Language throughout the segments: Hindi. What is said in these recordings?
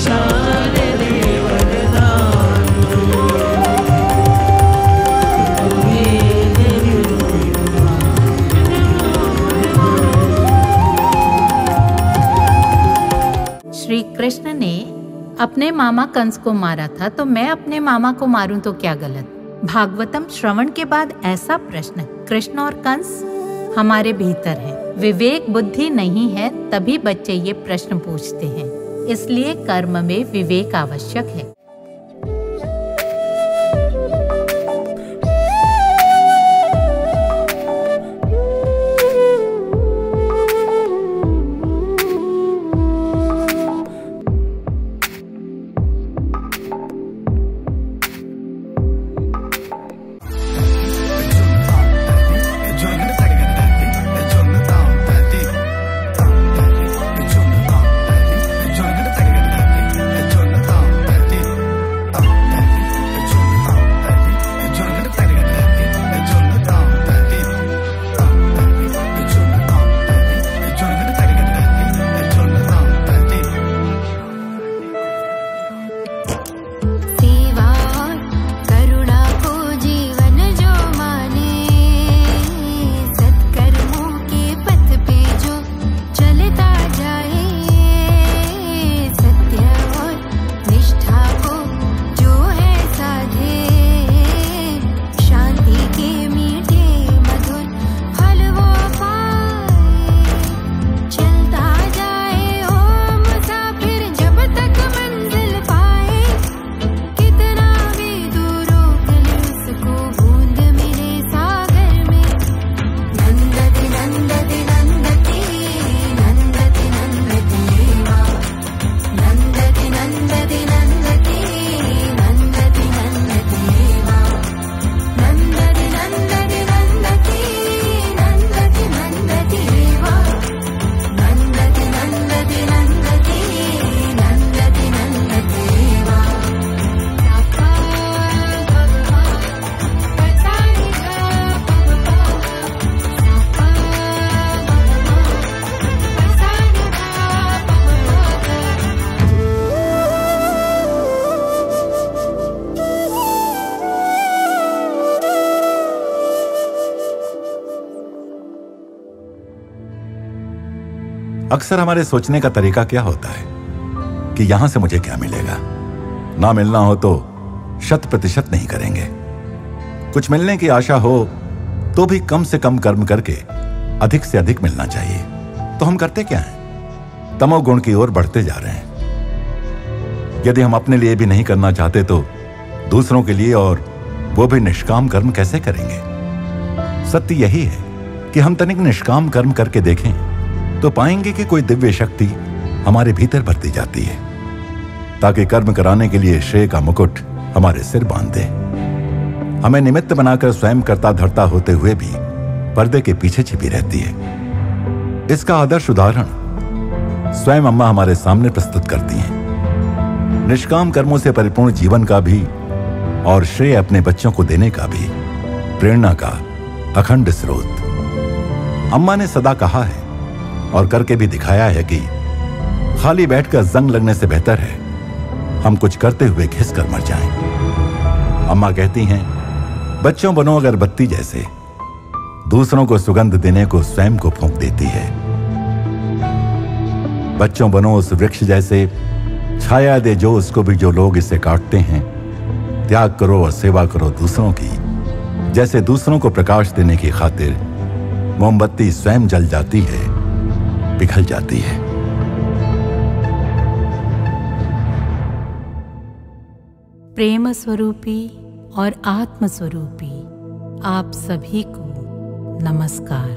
श्री कृष्ण ने अपने मामा कंस को मारा था तो मैं अपने मामा को मारूं तो क्या गलत? भागवतम श्रवण के बाद ऐसा प्रश्न, कृष्ण और कंस हमारे भीतर है। विवेक बुद्धि नहीं है, तभी बच्चे ये प्रश्न पूछते हैं। इसलिए कर्म में विवेक आवश्यक है। अक्सर हमारे सोचने का तरीका क्या होता है? कि यहाँ से मुझे क्या मिलेगा? ना मिलना हो तो शत प्रतिशत नहीं करेंगे। कुछ मिलने की आशा हो तो भी कम से कम कर्म करके अधिक से अधिक मिलना चाहिए। तो हम करते क्या हैं? तमोगुण की ओर बढ़ते जा रहे हैं। यदि हम अपने लिए भी नहीं करना चाहते तो दूसरों के लिए और वो भी निष्काम कर्म कैसे करेंगे? सत्य यही है कि हम तनिक निष्काम कर्म करके देखें। तो पाएँगे कि कोई दिव्य शक्ति हमारे भीतर भरती जाती है, ताकि कर्म कराने के लिए श्रेय का मुकुट हमारे सिर बाँध। दे हमें निमित्त बनाकर स्वयं करता धरता होते हुए भी पर्दे के पीछे छिपी रहती है। इसका आदर्श उदाहरण स्वयं अम्मा हमारे सामने प्रस्तुत करती हैं। निष्काम कर्मों से परिपूर्ण जीवन का भी और श्रेय अपने बच्चों को देने का भी प्रेरणा का अखंड स्रोत। अम्मा ने सदा कहा है और करके भी दिखाया है कि खाली बैठकर जंग लगने से बेहतर है। हम कुछ करते हुए घिस कर मर जाएँ। अम्मा कहती हैं, बच्चों बनो अगर बत्ती जैसे। दूसरों को सुगंध देने को स्वयं को फूंक देती है। बच्चों बनो उस वृक्ष जैसे। छाया दे जो उसको भी जो लोग इसे काटते हैं। त्याग करो और सेवा करो दूसरों की। जैसे दूसरों को प्रकाश देने की खातिर मोमबत्ती स्वयं जल जाती है। पिघल जाती है प्रेम स्वरूपी और आत्म स्वरूपी आप सभी को नमस्कार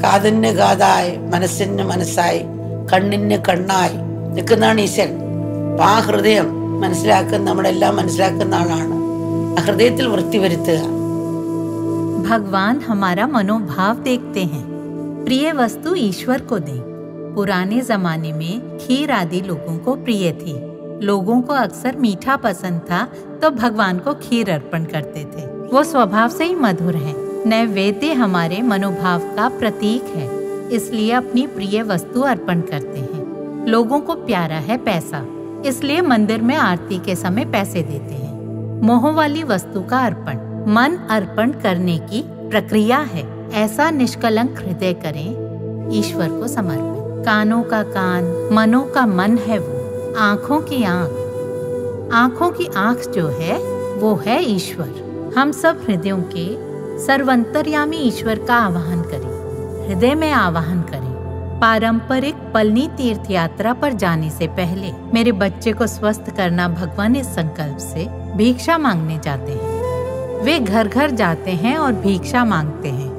കാതിന് കാതായി മനസ്സിന് മനസ്സായി കണ്ണിന് കണ്ണായി നിൽക്കുന്നതാണ് ഈശ്വരൻ അപ്പൊ ആ ഹൃദയം മനസ്സിലാക്കുന്ന നമ്മളെല്ലാം മനസ്സിലാക്കുന്ന ആളാണ് ആ ഹൃദയത്തിൽ വൃത്തി വരുത്തുക भगवान हमारा मनोभाव देखते हैं प्रिय वस्तु ईश्वर को दें। पुराने जमाने में खीर आदि लोगों को प्रिय थी। लोगों को अक्सर मीठा पसंद था तो भगवान को खीर अर्पण करते थे। वो स्वभाव से ही मधुर है। नैवेद्य हमारे मनोभाव का प्रतीक है, इसलिए अपनी प्रिय वस्तु अर्पण करते हैं। लोगों को प्यारा है पैसा, इसलिए मंदिर में आरती के समय पैसे देते हैं। मोह वाली वस्तु का अर्पण, मन अर्पण करने की प्रक्रिया है। ऐसा निष्कलंक हृदय करें, ईश्वर को समर्पित। कानों का कान, मनों का मन है वो, आँखों की आँख। आँखों की आँख जो है, वो है ईश्वर। हम सब हृदयों के सर्वंतर्यामी ईश्वर का आवाहन करें। हृदय में आवाहन करें, पारंपरिक पलनी तीर्थ यात्रा पर जाने से पहले मेरे बच्चे को स्वस्थ करना भगवान इस संकल्प से भिक्षा मांगने जाते हैं। वे घर घर जाते हैं और भिक्षा मांगते हैं।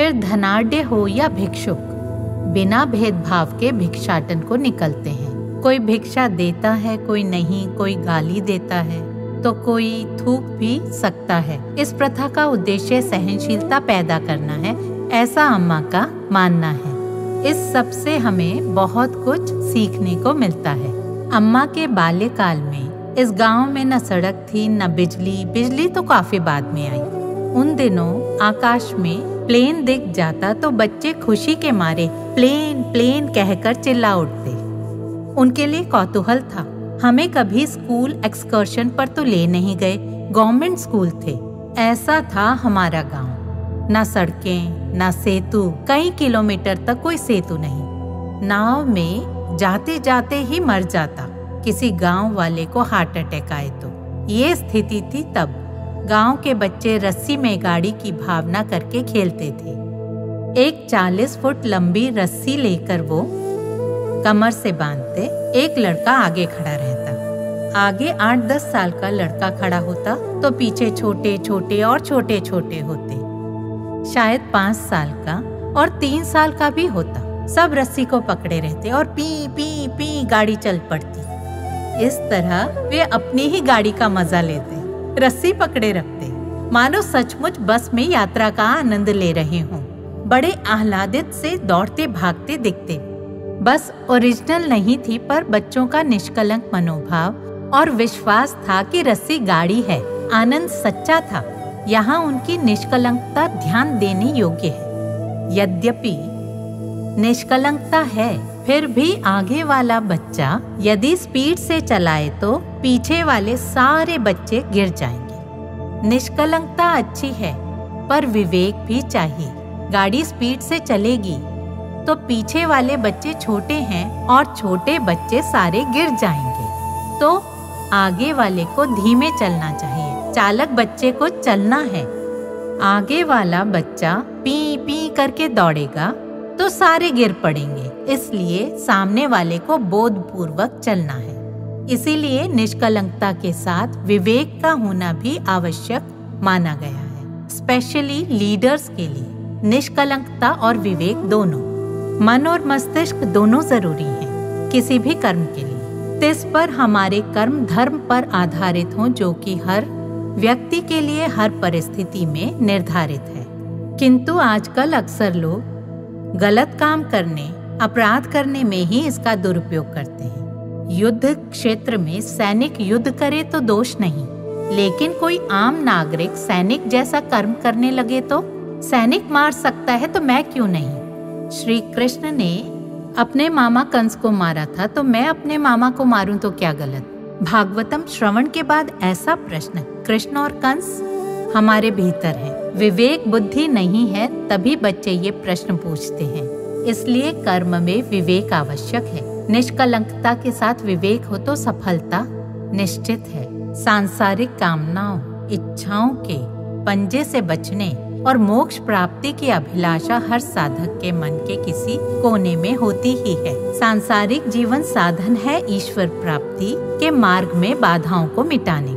फिर धनाढ़ हो या भिक्षुक, बिना भेदभाव के भिक्षाटन को निकलते हैं। कोई भिक्षा देता है, कोई नहीं, कोई गाली देता है तो कोई थूक भी सकता है। इस प्रथा का उद्देश्य सहनशीलता पैदा करना है, ऐसा अम्मा का मानना है। इस सबसे हमें बहुत कुछ सीखने को मिलता है। अम्मा के बाल्यकाल में इस गाँव में न सड़क थी, न बिजली बिजली तो काफ़ी बाद में आई। उन दिनों आकाश में प्लेन दिख जाता तो बच्चे खुशी के मारे प्लेन प्लेन कहकर चिल्ला उठते। उनके लिए कौतूहल था। हमें कभी स्कूल एक्सकर्शन पर तो ले नहीं गए। गवर्नमेंट स्कूल थे। ऐसा था हमारा गाँव। न सड़कें, न सेतु, कई किलोमीटर तक कोई सेतु नहीं। नाव में जाते जाते ही मर जाता। किसी गाँव वाले को हार्ट अटैक आए तो। ये स्थिति थी तब। गाँव के बच्चे रस्सी में गाड़ी की भावना करके खेलते थे। एक चालीस फुट लंबी रस्सी लेकर वो कमर से बांधते एक लड़का आगे खड़ा रहता। आगे आठ दस साल का लड़का खड़ा होता तो पीछे छोटे छोटे और छोटे छोटे होते। शायद पाँच साल का और तीन साल का भी होता। सब रस्सी को पकड़े रहते और पी पी पी गाड़ी चल पड़ती। इस तरह वे अपनी ही गाड़ी का मज़ा लेते। रस्सी पकड़े रखते। मानो सचमुच बस में यात्रा का आनंद ले रहे हों। बड़े आह्लादित से दौड़ते भागते दिखते। बस ओरिजिनल नहीं थी, पर बच्चों का निष्कलंक मनोभाव और विश्वास था कि रस्सी गाड़ी है। आनंद सच्चा था। यहाँ उनकी निष्कलंकता ध्यान देने योग्य है। यद्यपि निष्कलंकता है। फिर भी आगे वाला बच्चा यदि स्पीड से चलाए तो पीछे वाले सारे बच्चे गिर जाएँगे। निष्कलंकता अच्छी है, पर विवेक भी चाहिए। गाड़ी स्पीड से चलेगी तो पीछे वाले बच्चे छोटे हैं और छोटे बच्चे सारे गिर जाएँगे। तो आगे वाले को धीमे चलना चाहिए। चालक बच्चे को चलना है। आगे वाला बच्चा पी पी करके दौड़ेगा तो सारे गिर पड़ेंगे। इसलिए सामने वाले को बोध पूर्वक चलना है। इसीलिए निष्कलंकता के साथ विवेक का होना भी आवश्यक माना गया है। स्पेशली लीडर्स के लिए निष्कलंकता और विवेक दोनों, मन और मस्तिष्क दोनों ज़रूरी हैं, किसी भी कर्म के लिए। तिस पर हमारे कर्म धर्म पर आधारित हों जो कि हर व्यक्ति के लिए हर परिस्थिति में निर्धारित है। किंतु आजकल अक्सर लोग गलत काम करने, अपराध करने में ही इसका दुरुपयोग करते हैं। युद्ध क्षेत्र में सैनिक युद्ध करे तो दोष नहीं, लेकिन कोई आम नागरिक सैनिक जैसा कर्म करने लगे तो? सैनिक मार सकता है तो मैं क्यों नहीं? श्री कृष्ण ने अपने मामा कंस को मारा था तो मैं अपने मामा को मारूं तो क्या गलत? भागवतम श्रवण के बाद ऐसा प्रश्न, कृष्ण और कंस हमारे भीतर है। विवेक बुद्धि नहीं है, तभी बच्चे ये प्रश्न पूछते हैं। इसलिए कर्म में विवेक आवश्यक है। निष्कलंकता के साथ विवेक हो तो सफलता निश्चित है। सांसारिक कामनाओं, इच्छाओं के पंजे से बचने और मोक्ष प्राप्ति की अभिलाषा हर साधक के मन के किसी कोने में होती ही है। सांसारिक जीवन साधन है ईश्वर प्राप्ति के मार्ग में बाधाओं को मिटाने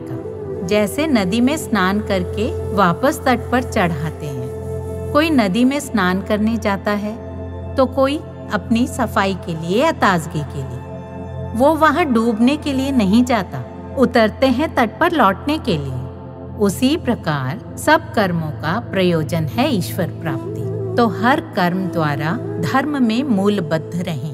जैसे नदी में स्नान करके वापस तट पर चढ़ाते हैं। कोई नदी में स्नान करने जाता है तो कोई अपनी सफ़ाई के लिए या ताजगी के लिए। वो वहाँ डूबने के लिए नहीं जाता, उतरते हैं तट पर लौटने के लिए। उसी प्रकार सब कर्मों का प्रयोजन है ईश्वर प्राप्ति। तो हर कर्म द्वारा धर्म में मूलबद्ध रहें।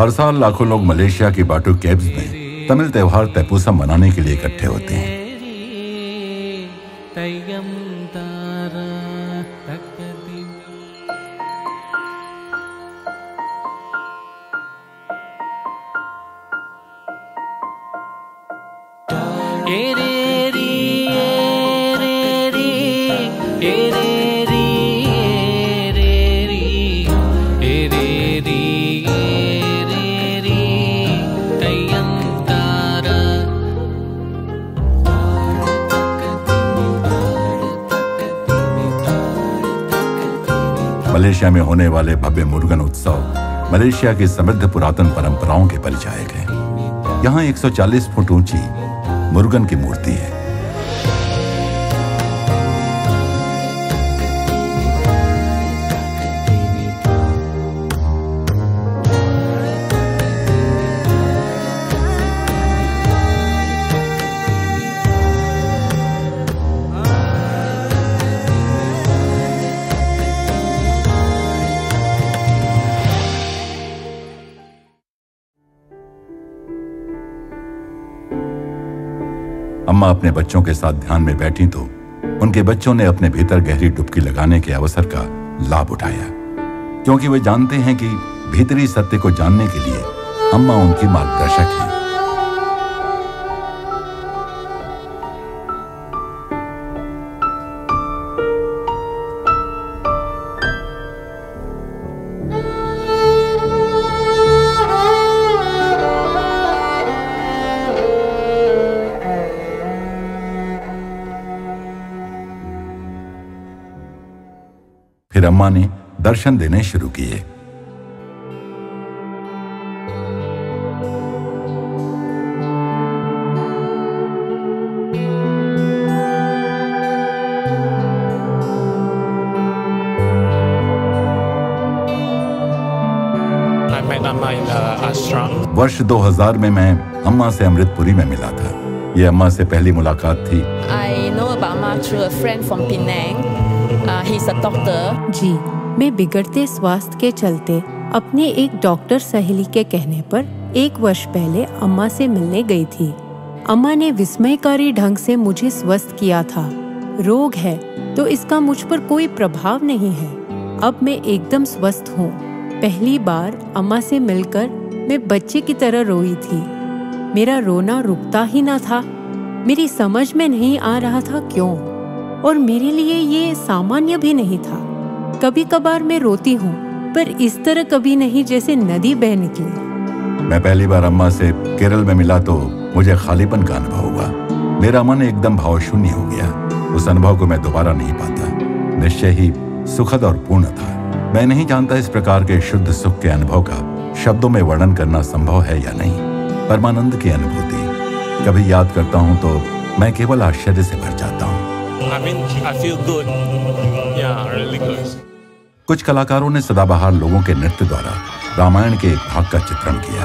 हर साल लाखों लोग मलेशिया के बाटू कैब्स में तमिल त्यौहार तैपूसम मनाने के लिए इकट्ठे होते हैं। मलेशिया में होने वाले भव्य मुर्गन उत्सव मलेशिया की समृद्ध पुरातन परंपराओं के परिचायक है यहाँ 140 फुट ऊँची मुर्गन की मूर्ति है। अम्मा अपने बच्चों के साथ ध्यान में बैठी तो उनके बच्चों ने अपने भीतर गहरी डुबकी लगाने के अवसर का लाभ उठाया। क्योंकि वे जानते हैं कि भीतरी सत्य को जानने के लिए अम्मा उनकी मार्गदर्शक हैं। अम्मा ने दर्शन देने शुरू किए। वर्ष 2000 में मैं अम्मा से अमृतपुरी में मिला था। ये अम्मा से पहली मुलाकात थी। I know Obama He's a doctor. जी, मैं बिगड़ते स्वास्थ्य के चलते अपने एक डॉक्टर सहेली के कहने पर एक वर्ष पहले अम्मा से मिलने गई थी। अम्मा ने विस्मयकारी ढंग से मुझे स्वस्थ किया था। रोग है तो इसका मुझ पर कोई प्रभाव नहीं है। अब मैं एकदम स्वस्थ हूँ। पहली बार अम्मा से मिलकर मैं बच्चे की तरह रोई थी। मेरा रोना रुकता ही ना था। मेरी समझ में नहीं आ रहा था क्यों। और मेरे लिए ये सामान्य भी नहीं था। कभी कभार मैं रोती हूँ, पर इस तरह कभी नहीं जैसे नदी बह निकली। मैं पहली बार अम्मा से केरल में मिला तो मुझे खालीपन का अनुभव हुआ। मेरा मन एकदम भाव शून्य हो गया। उस अनुभव को मैं दोबारा नहीं पाता। निश्चय ही सुखद और पूर्ण था। मैं नहीं जानता इस प्रकार के शुद्ध सुख के अनुभव का शब्दों में वर्णन करना संभव है या नहीं। परमानंद की अनुभूति। कभी याद करता हूँ तो मैं केवल आश्चर्य से भर जाता हूँ। I mean, I feel good. Yeah, really good. कुछ कलाकारों ने सदाबहार लोगों के नृत्य द्वारा रामायण के एक भाग का चित्रण किया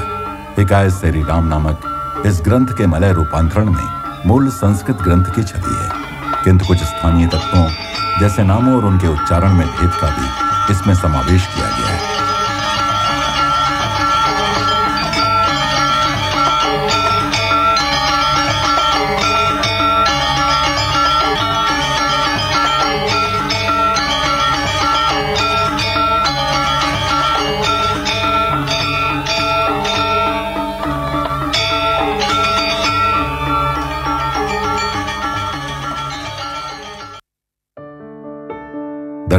हिकायत श्री राम नामक इस ग्रंथ के मलय रूपांतरण में मूल संस्कृत ग्रंथ की छवि है किंतु कुछ स्थानीय तत्वों जैसे नामों और उनके उच्चारण में भेद का भी इसमें समावेश किया गया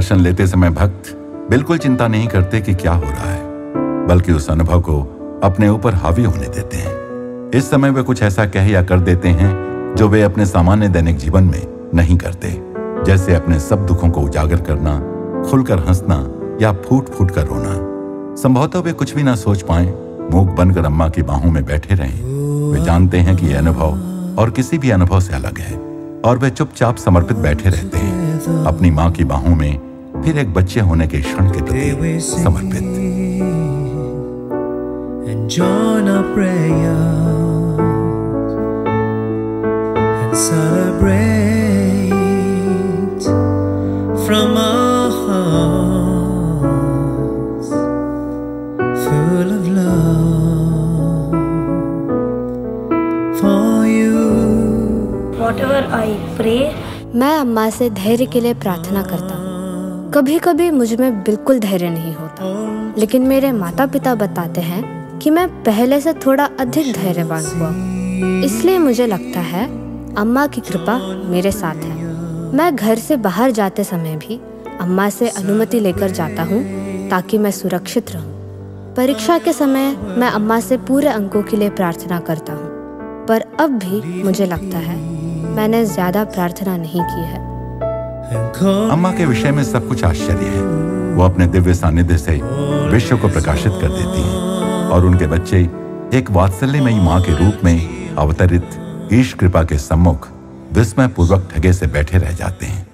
दर्शन लेते समय भक्त बिल्कुल चिंता नहीं करते कि क्या हो रहा है, बल्कि उस अनुभव को अपने ऊपर हावी होने देते हैं। इस समय वे कुछ ऐसा कह या कर देते हैं जो वे अपने सामान्य दैनिक जीवन में नहीं करते, जैसे अपने सब दुखों को उजागर करना, खुलकर हंसना या फूट फूट कर रोना। संभवतः वे कुछ भी ना सोच पाए, मूक बनकर अम्मा की बाहों में बैठे रहें। वे जानते हैं कि यह अनुभव और किसी भी अनुभव से अलग है, और वे चुपचाप समर्पित बैठे रहते हैं, अपनी माँ की बाहों में फिर एक बच्चे होने के क्षण के प्रति समर्पित। मैं अम्मा से धैर्य के लिए प्रार्थना करता हूँ। कभी कभी मुझमें बिल्कुल धैर्य नहीं होता। लेकिन मेरे माता पिता बताते हैं कि मैं पहले से थोड़ा अधिक धैर्यवान हुआ। इसलिए मुझे लगता है अम्मा की कृपा मेरे साथ है। मैं घर से बाहर जाते समय भी अम्मा से अनुमति लेकर जाता हूँ ताकि मैं सुरक्षित रहूँ। परीक्षा के समय मैं अम्मा से पूरे अंकों के लिए प्रार्थना करता हूँ। पर अब भी मुझे लगता है मैंने ज़्यादा प्रार्थना नहीं की है। अम्मा के विषय में सब कुछ आश्चर्य है। वो अपने दिव्य सानिध्य से विश्व को प्रकाशित कर देती है और उनके बच्चे एक वात्सल्यमयी माँ के रूप में अवतरित ईश कृपा के सम्मुख विस्मय पूर्वक ठगे से बैठे रह जाते हैं।